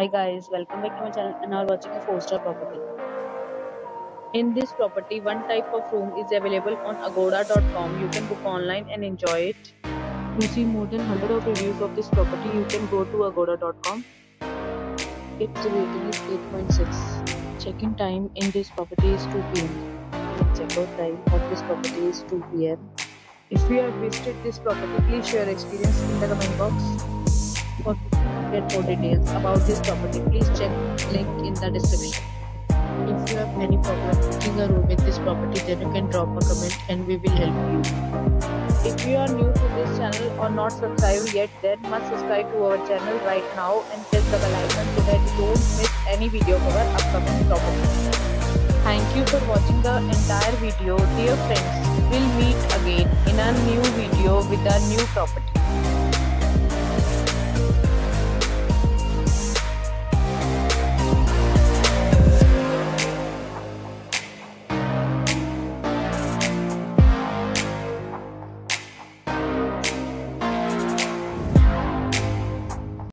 Hi guys, welcome back to my channel and now watching a 4 star property. In this property, one type of room is available on agoda.com. You can book online and enjoy it. To see more than 100 of reviews of this property, you can go to agoda.com. Its rating is 8.6. Check-in time in this property is 2 pm. Check-out time of this property is 2 pm. If you have visited this property, please share experience in the comment box. For more details about this property, please check link in the description. If you have any problem booking a room in this property, then you can drop a comment and we will help you. If you are new to this channel or not subscribed yet, then must subscribe to our channel right now and press the bell icon so that you don't miss any video of our upcoming property. Thank you for watching the entire video. Dear friends, we'll meet again in a new video with a new property.